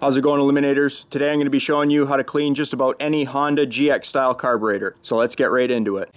How's it going Eliminators? Today I'm going to be showing you how to clean just about any Honda GX style carburetor. So let's get right into it.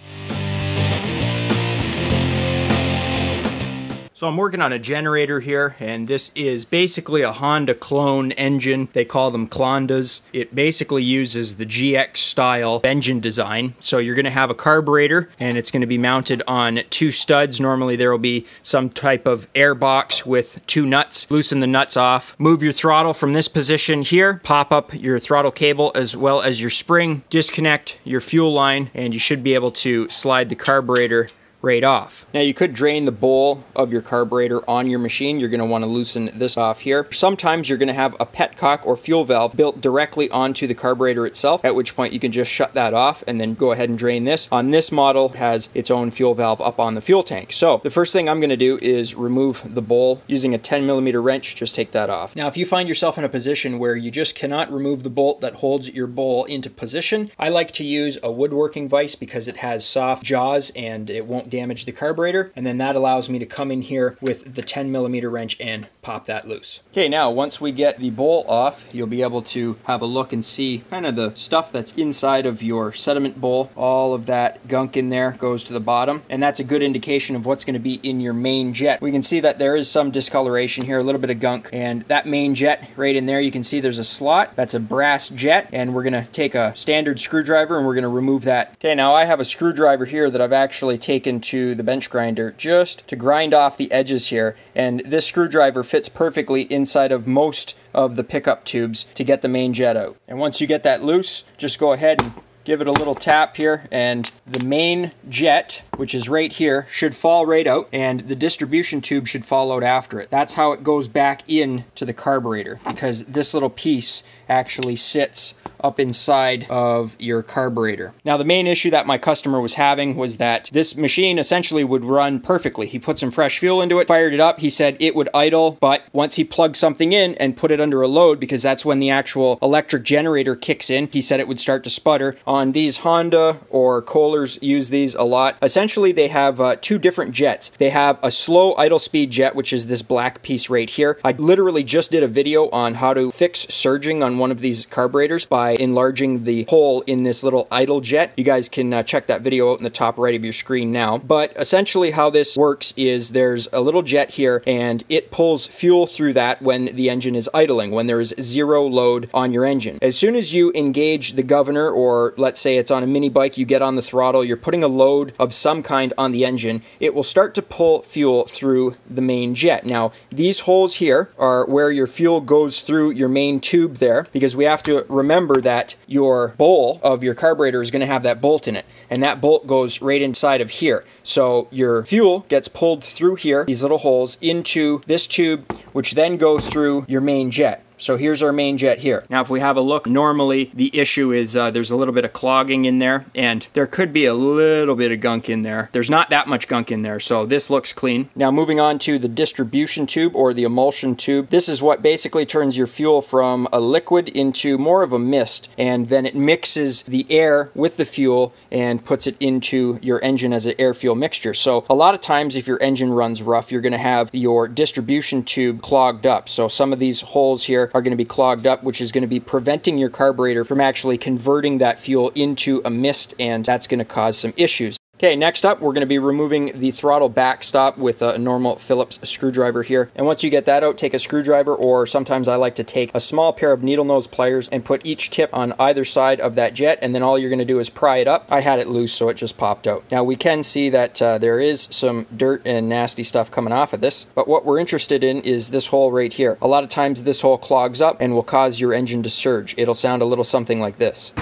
So I'm working on a generator here, and this is basically a Honda clone engine. They call them Clondas. It basically uses the GX style engine design. So you're gonna have a carburetor, and it's gonna be mounted on two studs. Normally there will be some type of air box with two nuts. Loosen the nuts off. Move your throttle from this position here. Pop up your throttle cable as well as your spring. Disconnect your fuel line, and you should be able to slide the carburetor right off. Now you could drain the bowl of your carburetor on your machine. You're going to want to loosen this off here. Sometimes you're going to have a petcock or fuel valve built directly onto the carburetor itself, at which point you can just shut that off and then go ahead and drain this. On this model, has its own fuel valve up on the fuel tank. So the first thing I'm going to do is remove the bowl using a 10 millimeter wrench. Just take that off. Now if you find yourself in a position where you just cannot remove the bolt that holds your bowl into position, I like to use a woodworking vise because it has soft jaws and it won't damage the carburetor. And then that allows me to come in here with the 10 millimeter wrench and pop that loose. Okay, now once we get the bowl off, you'll be able to have a look and see kind of the stuff that's inside of your sediment bowl. All of that gunk in there goes to the bottom. And that's a good indication of what's going to be in your main jet. We can see that there is some discoloration here, a little bit of gunk. And that main jet right in there, you can see there's a slot. That's a brass jet. And we're going to take a standard screwdriver and we're going to remove that. Okay, now I have a screwdriver here that I've actually taken to the bench grinder just to grind off the edges here. And this screwdriver fits perfectly inside of most of the pickup tubes to get the main jet out. And once you get that loose, just go ahead and give it a little tap here and the main jet which is right here should fall right out and the distribution tube should fall out after it that's how it goes back in to the carburetor because this little piece actually sits up inside of your carburetor. Now the main issue that my customer was having was that this machine essentially would run perfectly. He put some fresh fuel into it, fired it up, he said it would idle, but once he plugged something in and put it under a load, because that's when the actual electric generator kicks in, he said it would start to sputter. On these Honda or Kohlers use these a lot. Essentially they have uh, two different jets. They have a slow idle speed jet, which is this black piece right here. I literally just did a video on how to fix surging on one of these carburetors by by enlarging the hole in this little idle jet. You guys can uh, check that video out in the top right of your screen now. But essentially how this works is there's a little jet here and it pulls fuel through that when the engine is idling, when there is zero load on your engine. As soon as you engage the governor or let's say it's on a mini bike, you get on the throttle, you're putting a load of some kind on the engine, it will start to pull fuel through the main jet. Now these holes here are where your fuel goes through your main tube there because we have to remember that your bowl of your carburetor is going to have that bolt in it. And that bolt goes right inside of here. So your fuel gets pulled through here, these little holes, into this tube, which then goes through your main jet. So here's our main jet here. Now if we have a look, normally the issue is uh, there's a little bit of clogging in there and there could be a little bit of gunk in there. There's not that much gunk in there, so this looks clean. Now moving on to the distribution tube or the emulsion tube. This is what basically turns your fuel from a liquid into more of a mist and then it mixes the air with the fuel and puts it into your engine as an air-fuel mixture. So a lot of times if your engine runs rough, you're going to have your distribution tube clogged up. So some of these holes here are going to be clogged up, which is going to be preventing your carburetor from actually converting that fuel into a mist, and that's going to cause some issues. Okay, next up, we're going to be removing the throttle backstop with a normal Phillips screwdriver here. And once you get that out, take a screwdriver, or sometimes I like to take a small pair of needle nose pliers and put each tip on either side of that jet, and then all you're going to do is pry it up. I had it loose, so it just popped out. Now, we can see that uh, there is some dirt and nasty stuff coming off of this, but what we're interested in is this hole right here. A lot of times this hole clogs up and will cause your engine to surge. It'll sound a little something like this.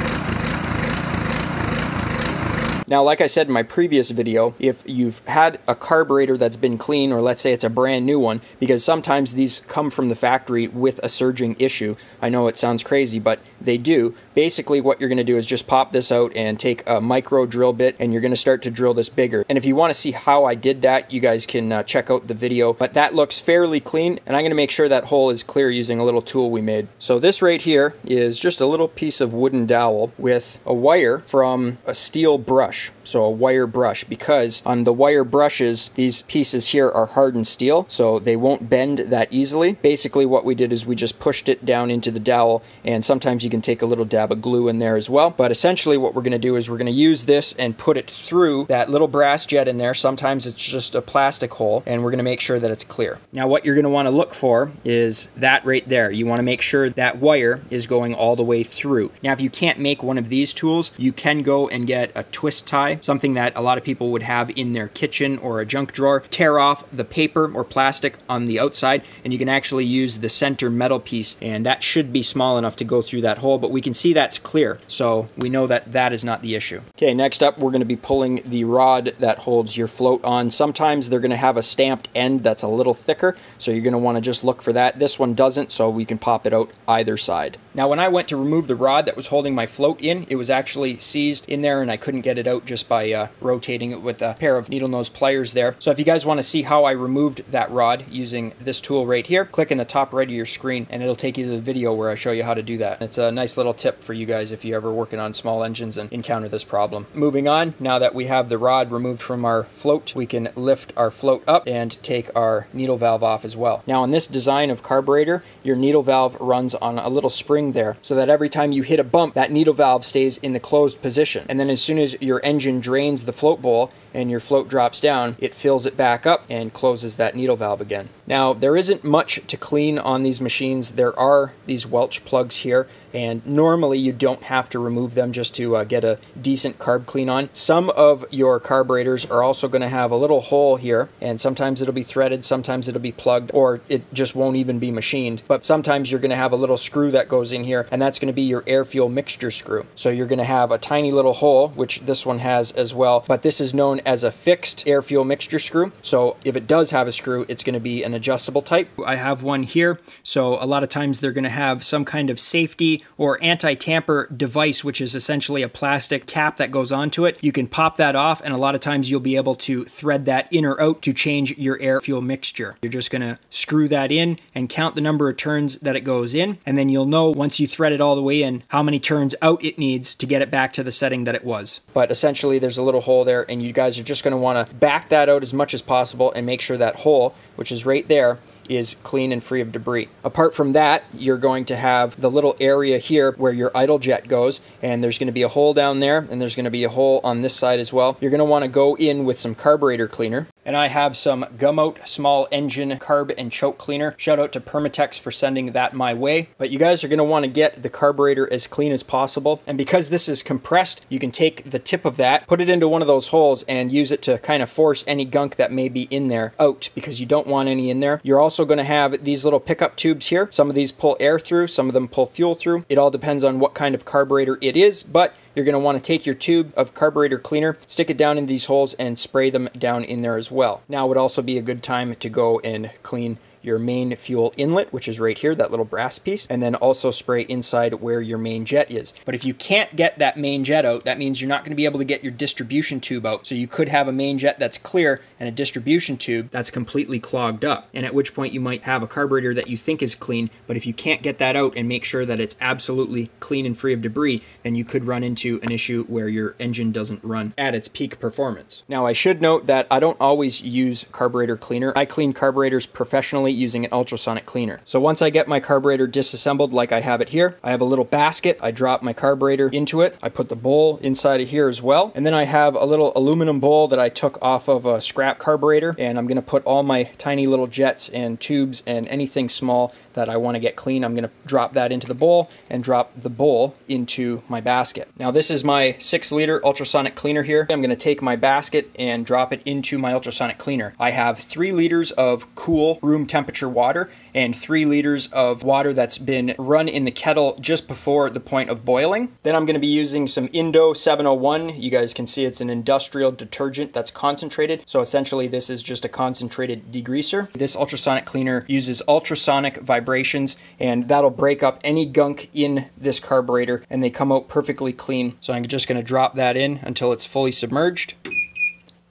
Now, like I said in my previous video, if you've had a carburetor that's been clean, or let's say it's a brand new one, because sometimes these come from the factory with a surging issue. I know it sounds crazy, but they do. Basically, what you're going to do is just pop this out and take a micro drill bit and you're going to start to drill this bigger. And if you want to see how I did that, you guys can uh, check out the video. But that looks fairly clean and I'm going to make sure that hole is clear using a little tool we made. So this right here is just a little piece of wooden dowel with a wire from a steel brush much. So a wire brush because on the wire brushes, these pieces here are hardened steel, so they won't bend that easily. Basically what we did is we just pushed it down into the dowel and sometimes you can take a little dab of glue in there as well. But essentially what we're going to do is we're going to use this and put it through that little brass jet in there. Sometimes it's just a plastic hole and we're going to make sure that it's clear. Now what you're going to want to look for is that right there. You want to make sure that wire is going all the way through. Now if you can't make one of these tools, you can go and get a twist tie, something that a lot of people would have in their kitchen or a junk drawer. Tear off the paper or plastic on the outside and you can actually use the center metal piece and that should be small enough to go through that hole but we can see that's clear so we know that that is not the issue. Okay next up we're going to be pulling the rod that holds your float on. Sometimes they're going to have a stamped end that's a little thicker so you're going to want to just look for that. This one doesn't so we can pop it out either side. Now when I went to remove the rod that was holding my float in it was actually seized in there and I couldn't get it out just by uh, rotating it with a pair of needle nose pliers there. So if you guys want to see how I removed that rod using this tool right here, click in the top right of your screen and it'll take you to the video where I show you how to do that. It's a nice little tip for you guys if you're ever working on small engines and encounter this problem. Moving on, now that we have the rod removed from our float, we can lift our float up and take our needle valve off as well. Now in this design of carburetor, your needle valve runs on a little spring there so that every time you hit a bump, that needle valve stays in the closed position. And then as soon as your engine drains the float bowl, and your float drops down, it fills it back up and closes that needle valve again. Now, there isn't much to clean on these machines. There are these Welch plugs here, and normally you don't have to remove them just to uh, get a decent carb clean on. Some of your carburetors are also going to have a little hole here, and sometimes it'll be threaded, sometimes it'll be plugged, or it just won't even be machined. But sometimes you're going to have a little screw that goes in here, and that's going to be your air fuel mixture screw. So you're going to have a tiny little hole, which this one has as well, but this is known as a fixed air fuel mixture screw. So if it does have a screw, it's going to be an adjustable type. I have one here. So a lot of times they're going to have some kind of safety or anti-tamper device, which is essentially a plastic cap that goes onto it. You can pop that off and a lot of times you'll be able to thread that in or out to change your air fuel mixture. You're just going to screw that in and count the number of turns that it goes in. And then you'll know once you thread it all the way in how many turns out it needs to get it back to the setting that it was. But essentially there's a little hole there and you guys are just going to want to back that out as much as possible and make sure that hole, which is right there, is clean and free of debris. Apart from that, you're going to have the little area here where your idle jet goes, and there's going to be a hole down there, and there's going to be a hole on this side as well. You're going to want to go in with some carburetor cleaner, and I have some Gumout small engine carb and choke cleaner. Shout out to Permatex for sending that my way. But you guys are going to want to get the carburetor as clean as possible. And because this is compressed, you can take the tip of that, put it into one of those holes, and use it to kind of force any gunk that may be in there out because you don't want any in there. You're also going to have these little pickup tubes here. Some of these pull air through, some of them pull fuel through. It all depends on what kind of carburetor it is, but you're going to want to take your tube of carburetor cleaner, stick it down in these holes, and spray them down in there as well. Now would also be a good time to go and clean your main fuel inlet, which is right here, that little brass piece, and then also spray inside where your main jet is. But if you can't get that main jet out, that means you're not going to be able to get your distribution tube out. So you could have a main jet that's clear and a distribution tube that's completely clogged up. And at which point you might have a carburetor that you think is clean, but if you can't get that out and make sure that it's absolutely clean and free of debris, then you could run into an issue where your engine doesn't run at its peak performance. Now I should note that I don't always use carburetor cleaner. I clean carburetors professionally using an ultrasonic cleaner. So once I get my carburetor disassembled like I have it here, I have a little basket. I drop my carburetor into it. I put the bowl inside of here as well. And then I have a little aluminum bowl that I took off of a scrap carburetor and I'm going to put all my tiny little jets and tubes and anything small that I want to get clean. I'm going to drop that into the bowl and drop the bowl into my basket. Now this is my six liter ultrasonic cleaner here. I'm going to take my basket and drop it into my ultrasonic cleaner. I have three liters of cool room temperature temperature water and three liters of water that's been run in the kettle just before the point of boiling. Then I'm going to be using some Indo 701. You guys can see it's an industrial detergent that's concentrated. So essentially this is just a concentrated degreaser. This ultrasonic cleaner uses ultrasonic vibrations and that'll break up any gunk in this carburetor and they come out perfectly clean. So I'm just going to drop that in until it's fully submerged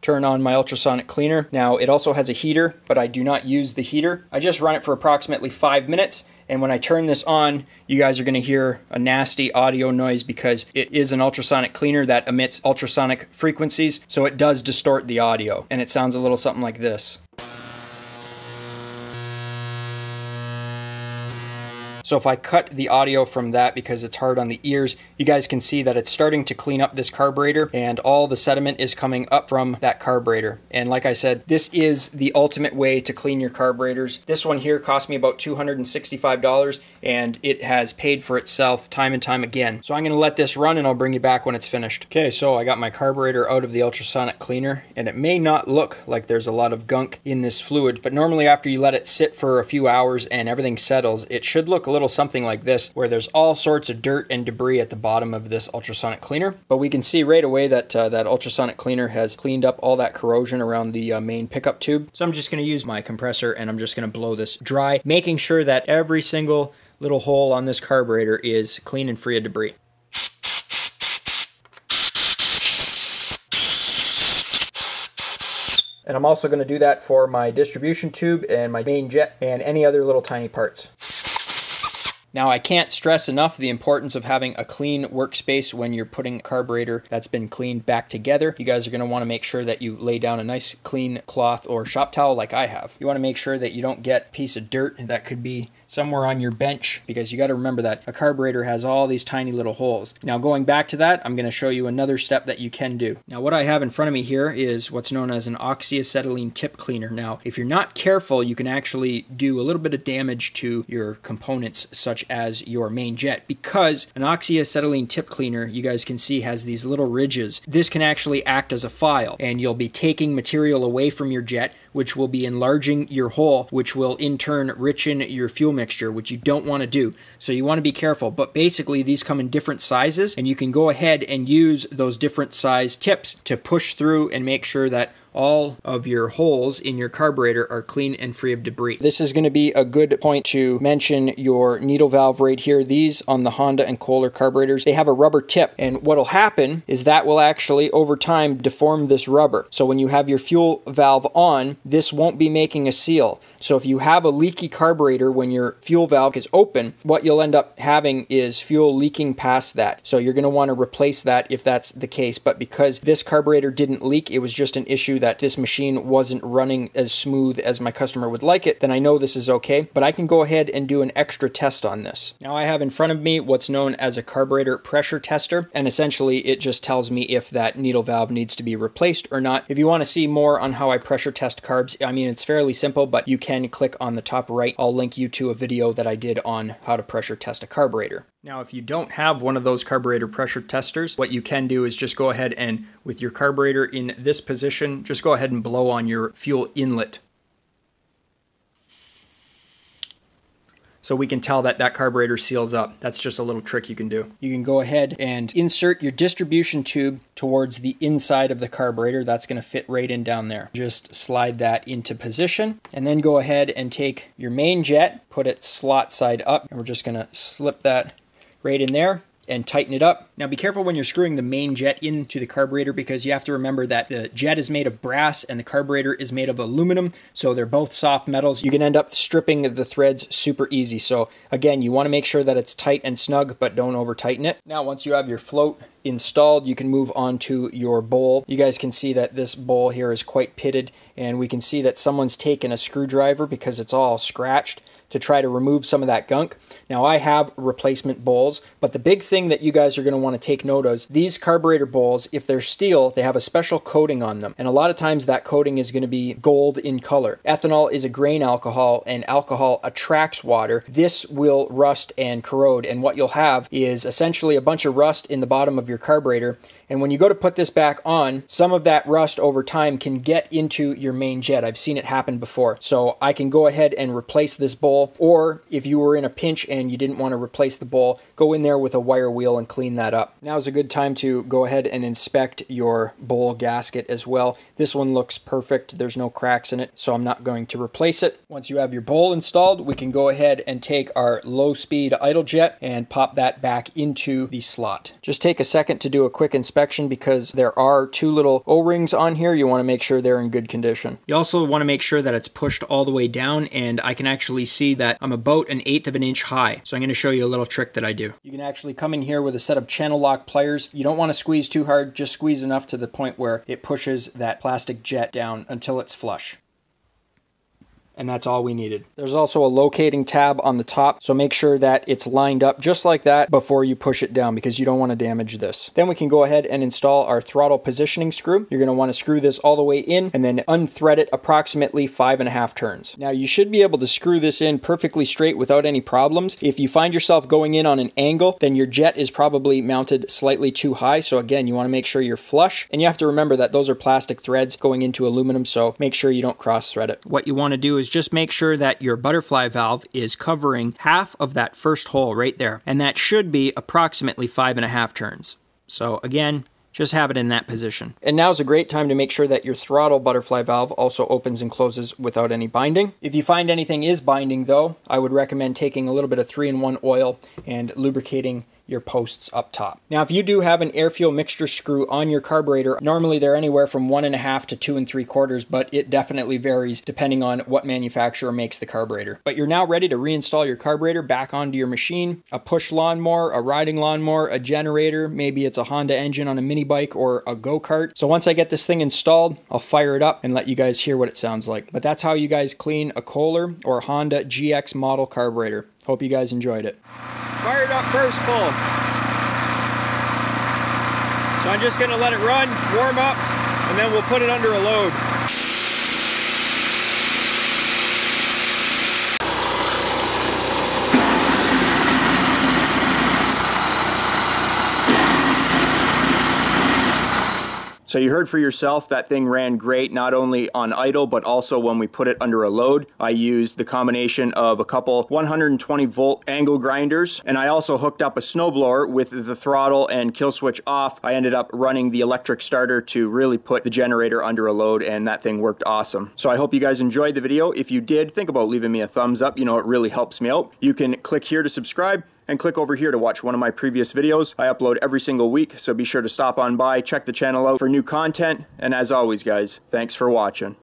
turn on my ultrasonic cleaner. Now it also has a heater, but I do not use the heater. I just run it for approximately five minutes. And when I turn this on, you guys are gonna hear a nasty audio noise because it is an ultrasonic cleaner that emits ultrasonic frequencies. So it does distort the audio and it sounds a little something like this. So if I cut the audio from that because it's hard on the ears, you guys can see that it's starting to clean up this carburetor and all the sediment is coming up from that carburetor. And like I said, this is the ultimate way to clean your carburetors. This one here cost me about $265 and it has paid for itself time and time again. So I'm gonna let this run and I'll bring you back when it's finished. Okay, so I got my carburetor out of the ultrasonic cleaner and it may not look like there's a lot of gunk in this fluid, but normally after you let it sit for a few hours and everything settles, it should look a little little something like this where there's all sorts of dirt and debris at the bottom of this ultrasonic cleaner. But we can see right away that uh, that ultrasonic cleaner has cleaned up all that corrosion around the uh, main pickup tube. So I'm just going to use my compressor and I'm just going to blow this dry, making sure that every single little hole on this carburetor is clean and free of debris. And I'm also going to do that for my distribution tube and my main jet and any other little tiny parts. Now I can't stress enough the importance of having a clean workspace when you're putting a carburetor that's been cleaned back together. You guys are going to want to make sure that you lay down a nice clean cloth or shop towel like I have. You want to make sure that you don't get a piece of dirt that could be somewhere on your bench because you got to remember that a carburetor has all these tiny little holes. Now going back to that, I'm going to show you another step that you can do. Now what I have in front of me here is what's known as an oxyacetylene tip cleaner. Now if you're not careful, you can actually do a little bit of damage to your components such as your main jet because an oxyacetylene tip cleaner, you guys can see, has these little ridges. This can actually act as a file and you'll be taking material away from your jet which will be enlarging your hole, which will in turn richen your fuel mixture, which you don't want to do. So you want to be careful. But basically, these come in different sizes, and you can go ahead and use those different size tips to push through and make sure that all of your holes in your carburetor are clean and free of debris. This is going to be a good point to mention your needle valve right here. These on the Honda and Kohler carburetors, they have a rubber tip and what'll happen is that will actually over time deform this rubber. So when you have your fuel valve on, this won't be making a seal. So if you have a leaky carburetor when your fuel valve is open, what you'll end up having is fuel leaking past that. So you're going to want to replace that if that's the case. But because this carburetor didn't leak, it was just an issue that this machine wasn't running as smooth as my customer would like it, then I know this is okay, but I can go ahead and do an extra test on this. Now I have in front of me what's known as a carburetor pressure tester, and essentially it just tells me if that needle valve needs to be replaced or not. If you want to see more on how I pressure test carbs, I mean, it's fairly simple, but you can click on the top right. I'll link you to a video that I did on how to pressure test a carburetor. Now, if you don't have one of those carburetor pressure testers, what you can do is just go ahead and with your carburetor in this position, just go ahead and blow on your fuel inlet so we can tell that that carburetor seals up. That's just a little trick you can do. You can go ahead and insert your distribution tube towards the inside of the carburetor. That's going to fit right in down there. Just slide that into position and then go ahead and take your main jet, put it slot side up, and we're just going to slip that right in there and tighten it up. Now be careful when you're screwing the main jet into the carburetor because you have to remember that the jet is made of brass and the carburetor is made of aluminum, so they're both soft metals. You can end up stripping the threads super easy. So again, you want to make sure that it's tight and snug, but don't over tighten it. Now once you have your float installed, you can move on to your bowl. You guys can see that this bowl here is quite pitted and we can see that someone's taken a screwdriver because it's all scratched to try to remove some of that gunk. Now I have replacement bowls, but the big thing that you guys are going to want want to take note of, these carburetor bowls, if they're steel, they have a special coating on them. And a lot of times that coating is going to be gold in color. Ethanol is a grain alcohol and alcohol attracts water. This will rust and corrode and what you'll have is essentially a bunch of rust in the bottom of your carburetor and when you go to put this back on, some of that rust over time can get into your main jet. I've seen it happen before. So I can go ahead and replace this bowl, or if you were in a pinch and you didn't want to replace the bowl, go in there with a wire wheel and clean that up. Now is a good time to go ahead and inspect your bowl gasket as well. This one looks perfect. There's no cracks in it, so I'm not going to replace it. Once you have your bowl installed, we can go ahead and take our low speed idle jet and pop that back into the slot. Just take a second to do a quick inspection because there are two little O-rings on here. You want to make sure they're in good condition. You also want to make sure that it's pushed all the way down and I can actually see that I'm about an eighth of an inch high. So I'm going to show you a little trick that I do. You can actually come in here with a set of channel lock pliers. You don't want to squeeze too hard, just squeeze enough to the point where it pushes that plastic jet down until it's flush and that's all we needed. There's also a locating tab on the top, so make sure that it's lined up just like that before you push it down because you don't want to damage this. Then we can go ahead and install our throttle positioning screw. You're going to want to screw this all the way in and then unthread it approximately five and a half turns. Now you should be able to screw this in perfectly straight without any problems. If you find yourself going in on an angle, then your jet is probably mounted slightly too high. So again, you want to make sure you're flush and you have to remember that those are plastic threads going into aluminum. So make sure you don't cross thread it. What you want to do just make sure that your butterfly valve is covering half of that first hole right there. And that should be approximately five and a half turns. So again, just have it in that position. And now is a great time to make sure that your throttle butterfly valve also opens and closes without any binding. If you find anything is binding though, I would recommend taking a little bit of 3-in-1 oil and lubricating your posts up top. Now, if you do have an air fuel mixture screw on your carburetor, normally they're anywhere from one and a half to two and three quarters, but it definitely varies depending on what manufacturer makes the carburetor. But you're now ready to reinstall your carburetor back onto your machine. A push lawnmower, a riding lawnmower, a generator, maybe it's a Honda engine on a mini bike or a go-kart. So once I get this thing installed, I'll fire it up and let you guys hear what it sounds like. But that's how you guys clean a Kohler or Honda GX model carburetor. Hope you guys enjoyed it. Fired up first pull. So I'm just gonna let it run, warm up, and then we'll put it under a load. So you heard for yourself that thing ran great not only on idle but also when we put it under a load. I used the combination of a couple 120 volt angle grinders and I also hooked up a snowblower with the throttle and kill switch off. I ended up running the electric starter to really put the generator under a load and that thing worked awesome. So I hope you guys enjoyed the video. If you did, think about leaving me a thumbs up. You know, it really helps me out. You can click here to subscribe and click over here to watch one of my previous videos. I upload every single week, so be sure to stop on by, check the channel out for new content, and as always guys, thanks for watching.